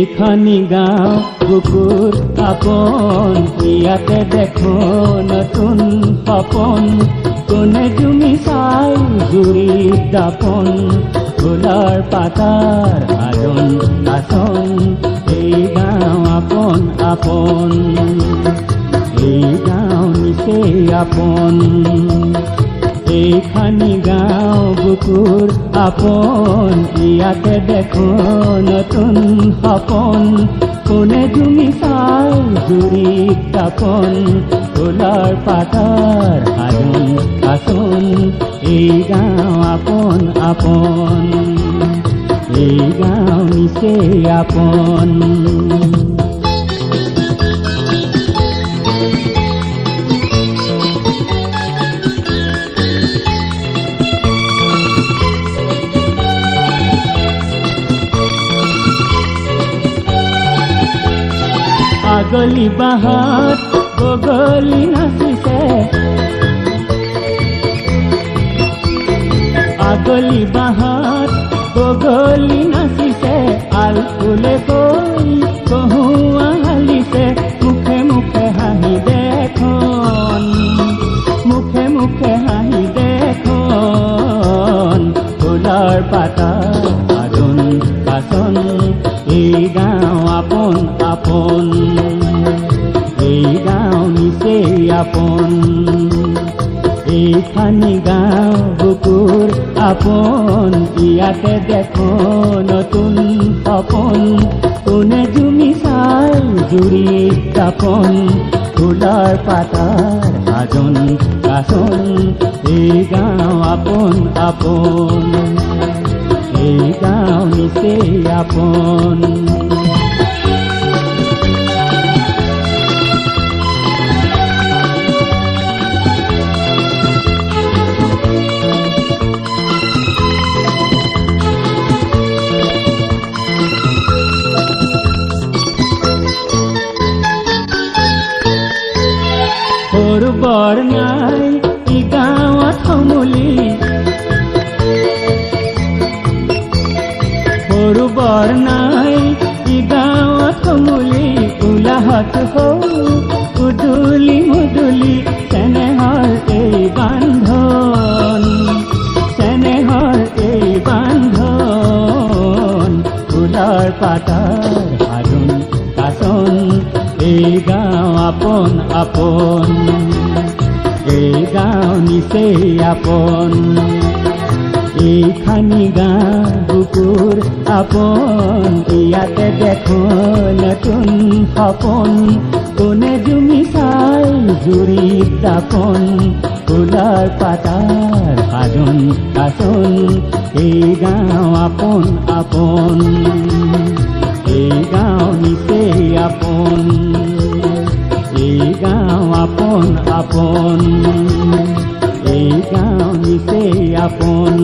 এইখনি গাঁও বুকুৰ আপন, ইয়াতে দেখো নতুন সপন কোনে তুমি চাই জুৰি দাপন, ফুলৰ পাতাৰ আজন আচন এই গাঁও আপন আপন, এই গাঁও নিচেই আপন। এইখানি গাঁও বুকুৰ আপন, ইয়াতে দেখো নতুন সপন কোনে তুমি চাই জুৰি তাপন ফুলৰ পাতৰ সাজোন আচোন। এই গাঁও আপন আপন, এই গাঁও নিচেই আপন। আগলি বাহাত বগলি নাচিছে আগলি বাহাত বগলি নাচিছে আল ফুলে কৈ কহুৱা হালিছে মুখে মুখে হাঁহি দেখোন, মুখে মুখে হাঁহি দেখোন। ফুলৰ পাতাৰ আদন পাচন এই গাঁও আপন আপন। গাঁও নিচেই আপন। এইখানি গাঁও বুকুৰ আপন, ইয়াতে দেখো নতুন সপন কোনে জুমি চাই জুৰি তাপন ফুলৰ পাতাৰ সাজন কাচন এই গাঁও আপন আপন। এই গাঁও নিচেই আপন। বৰ নাই গাঁৱত সমূলি সৰু বৰ নাই ই গাঁৱত সমূলি উলাহত হৌ উদুলি মুদুলি চেনেহৰ এই বান্ধন চেনেহৰ এই বান্ধন ফুলৰ পাতৰ সাজোন কাচন এই গাঁও আপন আপন। এই গাঁও নিচেই আপন। এইখানি গাঁও বুকুৰ আপন। ইয়াতে দেখো নতুন সপন কোনে জুমি চাই জুৰি দাপন। ফুলৰ পাতাৰ সাজোন কাচন এই গাঁও আপন আপন। গাঁও আপন আপন। এই গাঁও নিতে আপন।